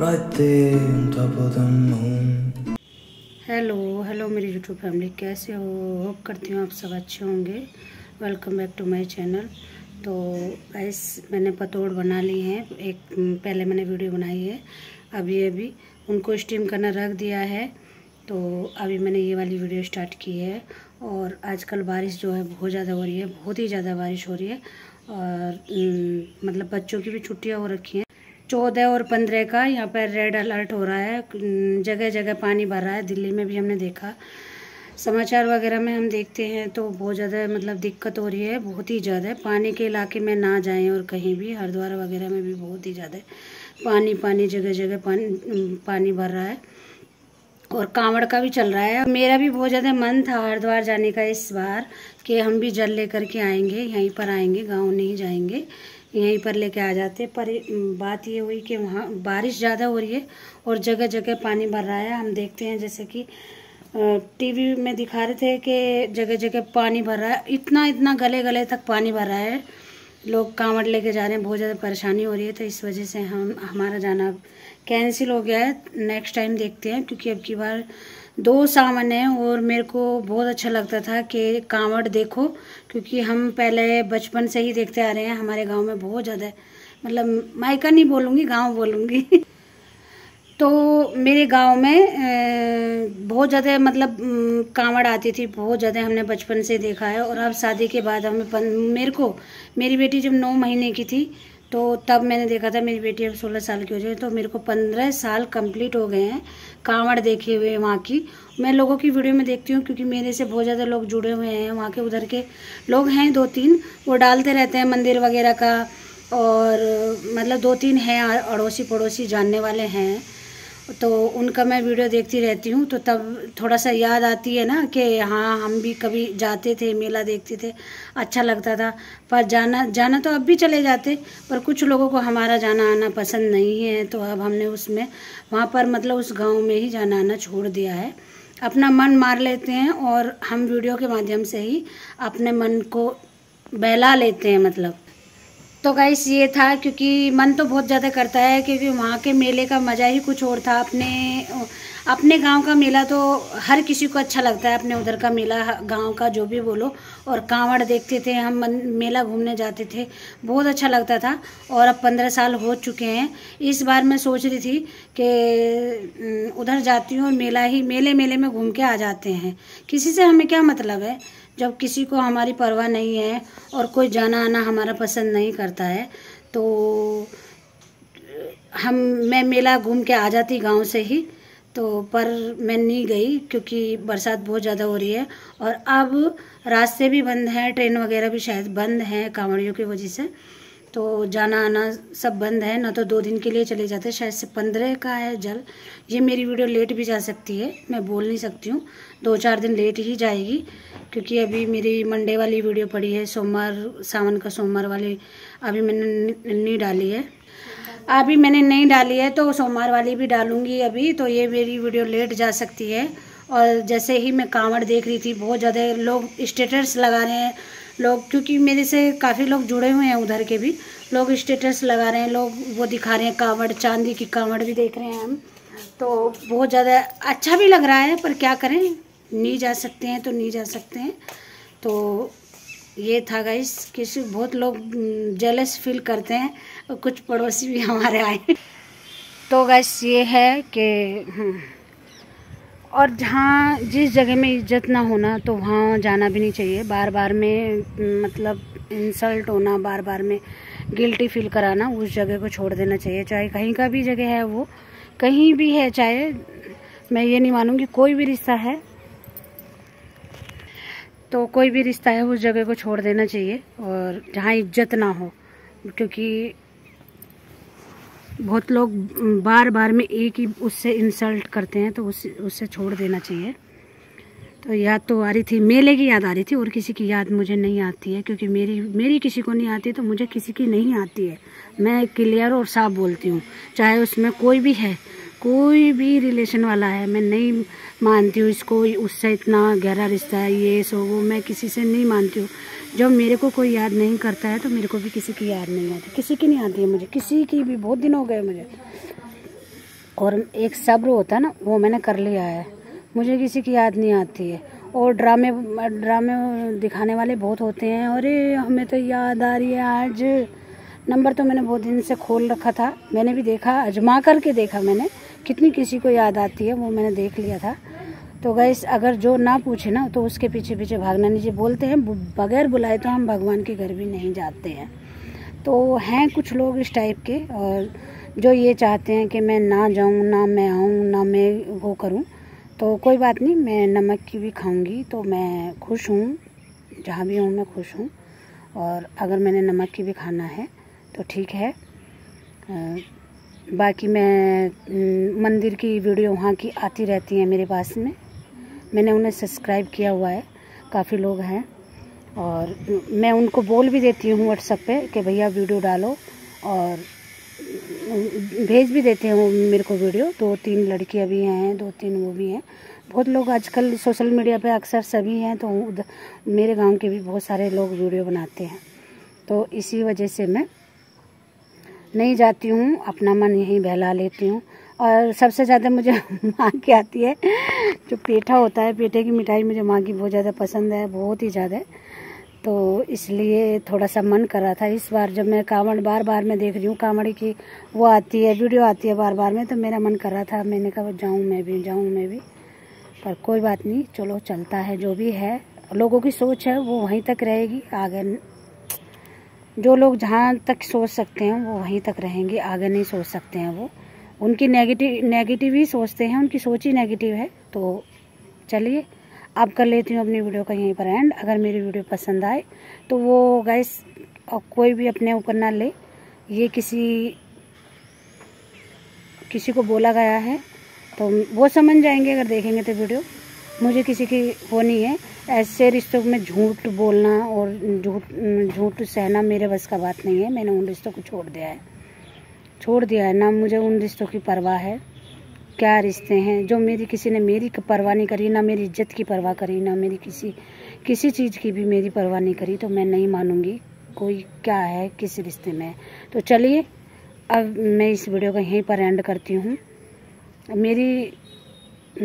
right there on top of the moon. Hello hello मेरी YouTube family कैसे हो? Hope करती हूँ आप सब अच्छे होंगे। Welcome back to my channel तो गाइस मैंने पतोड़ बना ली हैं। एक पहले मैंने वीडियो बनाई है अभी अभी उनको स्टीम करना रख दिया है। तो अभी मैंने ये वाली वीडियो स्टार्ट की है। और आजकल बारिश जो है बहुत ज़्यादा हो रही है बहुत ही ज़्यादा बारिश हो रही है। और न, मतलब बच्चों की भी छुट्टियाँ हो रखी हैं। चौदह और पंद्रह का यहाँ पर रेड अलर्ट हो रहा है। जगह जगह पानी भर रहा है। दिल्ली में भी हमने देखा। समाचार वगैरह में हम देखते हैं तो बहुत ज़्यादा मतलब दिक्कत हो रही है। बहुत ही ज़्यादा। पानी के इलाके में ना जाएँ और कहीं भी। हरिद्वार वगैरह में भी बहुत ही ज़्यादा। पानी पानी जगह जगह पानी पानी भर रहा है। और कांवड़ का भी चल रहा है। मेरा भी बहुत ज़्यादा मन था हरिद्वार जाने का इस बार कि हम भी जल लेकर के आएँगे। यहीं पर आएँगे, गाँव नहीं जाएँगे। यहीं पर लेके आ जाते पर बात ये हुई कि वहाँ बारिश ज़्यादा हो रही है और जगह जगह पानी भर रहा है। हम देखते हैं जैसे कि टीवी में दिखा रहे थे कि जगह जगह पानी भर रहा है। इतना इतना गले गले तक पानी भर रहा है। लोग कांवड़ लेके जा रहे हैं, बहुत ज़्यादा परेशानी हो रही है। तो इस वजह से हम, हमारा जाना कैंसिल हो गया है। नेक्स्ट टाइम देखते हैं, क्योंकि अब की बार दो सावन है और मेरे को बहुत अच्छा लगता था कि कांवड़ देखो, क्योंकि हम पहले बचपन से ही देखते आ रहे हैं, हमारे गाँव में बहुत ज़्यादा मतलब मायका नहीं बोलूँगी, गाँव बोलूँगी। तो मेरे गाँव में बहुत ज़्यादा मतलब कांवड़ आती थी, बहुत ज़्यादा हमने बचपन से देखा है। और अब शादी के बाद हमें मेरे को, मेरी बेटी जब नौ महीने की थी तो तब मैंने देखा था, मेरी बेटी अब सोलह साल की हो जाए तो मेरे को पंद्रह साल कंप्लीट हो गए हैं कांवड़ देखे हुए वहाँ की। मैं लोगों की वीडियो में देखती हूँ, क्योंकि मेरे से बहुत ज़्यादा लोग जुड़े हुए हैं वहाँ के, उधर के लोग हैं दो तीन, वो डालते रहते हैं मंदिर वगैरह का और मतलब दो तीन हैं अड़ोसी पड़ोसी जानने वाले हैं। तो उनका मैं वीडियो देखती रहती हूँ तो तब थोड़ा सा याद आती है ना कि हाँ हम भी कभी जाते थे, मेला देखते थे अच्छा लगता था। पर जाना जाना तो अब भी चले जाते, पर कुछ लोगों को हमारा जाना आना पसंद नहीं है तो अब हमने उसमें, वहाँ पर मतलब उस गाँव में ही जाना आना छोड़ दिया है। अपना मन मार लेते हैं और हम वीडियो के माध्यम से ही अपने मन को बहला लेते हैं मतलब। तो गाइस ये था क्योंकि मन तो बहुत ज़्यादा करता है, क्योंकि वहाँ के मेले का मज़ा ही कुछ और था। अपने अपने गाँव का मेला तो हर किसी को अच्छा लगता है, अपने उधर का मेला, गाँव का जो भी बोलो। और कांवड़ देखते थे, हम मेला घूमने जाते थे, बहुत अच्छा लगता था। और अब पंद्रह साल हो चुके हैं। इस बार मैं सोच रही थी कि उधर जाती हूँ मेला ही, मेले मेले में घूम के आ जाते हैं। किसी से हमें क्या मतलब है? जब किसी को हमारी परवाह नहीं है और कोई जाना आना हमारा पसंद नहीं करता है तो हम, मैं मेला घूम के आ जाती गाँव से ही। तो पर मैं नहीं गई क्योंकि बरसात बहुत ज़्यादा हो रही है और अब रास्ते भी बंद हैं, ट्रेन वगैरह भी शायद बंद हैं कांवड़ियों की वजह से। तो जाना आना सब बंद है, ना तो दो दिन के लिए चले जाते शायद से पंद्रह का है जल। ये मेरी वीडियो लेट भी जा सकती है, मैं बोल नहीं सकती हूँ। दो चार दिन लेट ही जाएगी, क्योंकि अभी मेरी मंडे वाली वीडियो पड़ी है, सोमवार, सावन का सोमवार वाली, अभी मैंने नहीं डाली है। अभी मैंने नहीं डाली है तो सोमवार वाली भी डालूँगी अभी तो ये मेरी वीडियो लेट जा सकती है। और जैसे ही मैं कांवड़ देख रही थी, बहुत ज़्यादा लोग स्टेटस लगा रहे हैं, लोग, क्योंकि मेरे से काफ़ी लोग जुड़े हुए हैं उधर के भी, लोग स्टेटस लगा रहे हैं, लोग वो दिखा रहे हैं, कांवड़, चांदी की कांवड़ भी देख रहे हैं हम। तो बहुत ज़्यादा अच्छा भी लग रहा है, पर क्या करें, नहीं जा सकते हैं तो नहीं जा सकते हैं। तो ये था गाइस किसी बहुत लोग जेलस फील करते हैं और कुछ पड़ोसी भी हमारे आए तो गैस ये है कि हम्म, और जहाँ जिस जगह में इज़्ज़त ना होना तो वहाँ जाना भी नहीं चाहिए। बार बार में मतलब इंसल्ट होना बार बार में गिल्टी फील कराना उस जगह को छोड़ देना चाहिए। चाहे कहीं का भी जगह है वो कहीं भी है चाहे मैं ये नहीं मानूँगी कोई भी रिश्ता है तो कोई भी रिश्ता है, उस जगह को छोड़ देना चाहिए और जहाँ इज़्ज़त ना हो, क्योंकि बहुत लोग बार बार में एक ही उससे इंसल्ट करते हैं तो उससे उससे छोड़ देना चाहिए। तो याद तो आ रही थी, मेले की याद आ रही थी, और किसी की याद मुझे नहीं आती है, क्योंकि मेरी मेरी किसी को नहीं आती तो मुझे किसी की नहीं आती है। मैं क्लियर और साफ़ बोलती हूँ, चाहे उसमें कोई भी है, कोई भी रिलेशन वाला है, मैं नहीं मानती हूँ इसको, उससे इतना गहरा रिश्ता है, ये, सो, वो मैं किसी से नहीं मानती हूँ। जब मेरे को कोई याद नहीं करता है तो मेरे को भी किसी की याद नहीं आती, किसी की नहीं आती है मुझे, किसी की भी, बहुत दिन हो गए मुझे। और एक सब्र होता है ना, वो मैंने कर लिया है, मुझे किसी की याद नहीं आती है। और ड्रामे ड्रामे दिखाने वाले बहुत होते हैं, अरे, हमें तो याद आ रही है आज। नंबर तो मैंने बहुत दिन से खोल रखा था, मैंने भी देखा, अजमा करके देखा मैंने, कितनी किसी को याद आती है, वो मैंने देख लिया था। तो गैस अगर जो ना पूछे ना तो उसके पीछे पीछे भागना नहीं जी बोलते हैं बगैर बुलाए तो हम भगवान के घर भी नहीं जाते हैं। तो हैं कुछ लोग इस टाइप के, और जो ये चाहते हैं कि मैं ना जाऊँ, ना मैं आऊँ, ना मैं वो करूँ तो कोई बात नहीं, मैं नमक की भी खाऊँगी तो मैं खुश हूँ, जहाँ भी हूँ मैं खुश हूँ। और अगर मैंने नमक की भी खाना है तो ठीक है। बाकी मैं मंदिर की वीडियो वहाँ की आती रहती हैं मेरे पास में। मैंने उन्हें सब्सक्राइब किया हुआ है, काफ़ी लोग हैं। और मैं उनको बोल भी देती हूँ व्हाट्सएप पे कि भैया वीडियो डालो और भेज भी देते हैं वो मेरे को वीडियो दो तीन लड़कियाँ भी हैं, दो तीन वो भी हैं। बहुत लोग आजकल सोशल मीडिया पे अक्सर सभी हैं तो मेरे गाँव के भी बहुत सारे लोग वीडियो बनाते हैं। तो इसी वजह से मैं नहीं जाती हूँ, अपना मन यहीं बहला लेती हूँ। और सबसे ज़्यादा मुझे माँ की आती है, जो पेठा होता है, पेठे की मिठाई मुझे माँ की बहुत ज़्यादा पसंद है, बहुत ही ज़्यादा। तो इसलिए थोड़ा सा मन कर रहा था इस बार, जब मैं कांवड़ बार बार मैं देख रही हूँ, कांवड़ी की वो आती है, वीडियो आती है बार बार में तो मेरा मन कर रहा था, मैंने कहा जाऊँ मैं भी, जाऊँ मैं भी। पर कोई बात नहीं, चलो चलता है, जो भी है, लोगों की सोच है, वो वहीं तक रहेगी, आगे जो लोग जहाँ तक सोच सकते हैं, वो वहीं तक रहेंगे, आगे नहीं सोच सकते हैं वो। उनकी नेगेटिव नेगेटिव ही सोचते हैं, उनकी सोच ही नेगेटिव है। तो चलिए, अब कर लेती हूँ अपनी वीडियो का यहीं पर एंड अगर मेरी वीडियो पसंद आए तो वो गैस कोई भी अपने ऊपर ना ले। ये किसी किसी को बोला गया है तो वो समझ जाएँगे अगर देखेंगे तो वीडियो मुझे किसी की वो नहीं है। ऐसे रिश्तों में झूठ बोलना और झूठ झूठ सहना मेरे बस का बात नहीं है। मैंने उन रिश्तों को छोड़ दिया है। छोड़ दिया है ना मुझे उन रिश्तों की परवाह है। क्या रिश्ते हैं जो मेरी किसी ने मेरी परवाह नहीं करी ना मेरी इज़्ज़त की परवाह करी ना मेरी किसी किसी चीज़ की भी मेरी परवाह नहीं करी तो मैं नहीं मानूँगी कोई क्या है किस रिश्ते में तो चलिए अब मैं इस वीडियो को यहीं पर एंड करती हूँ। मेरी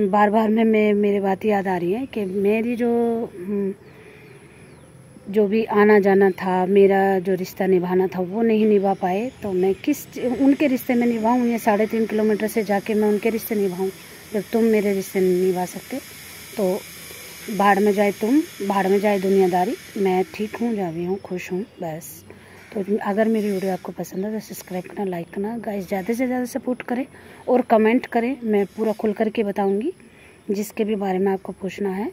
बार बार में मैं मेरी बात याद आ रही है कि मेरी जो हम्म, जो भी आना जाना था, मेरा जो रिश्ता निभाना था, वो नहीं निभा पाए तो मैं किस उनके रिश्ते में निभाऊँ? या साढ़े तीन किलोमीटर से जाके मैं उनके रिश्ते निभाऊँ, जब तुम मेरे रिश्ते नहीं निभा सकते? तो भाड़ में जाए तुम, भाड़ में जाए दुनियादारी, मैं ठीक हूँ जा भी हूँ, खुश हूँ, बस। तो अगर मेरी वीडियो आपको पसंद है तो सब्सक्राइब करना, लाइक करना गाइस ज़्यादा से ज़्यादा सपोर्ट करें और कमेंट करें, मैं पूरा खुल करके बताऊँगी, जिसके भी बारे में आपको पूछना है,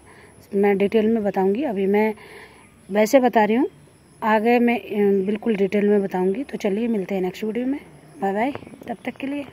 मैं डिटेल में बताऊँगी। अभी मैं वैसे बता रही हूँ, आगे मैं बिल्कुल डिटेल में बताऊँगी तो चलिए मिलते हैं नेक्स्ट वीडियो में। बाय बाय तब तक के लिए।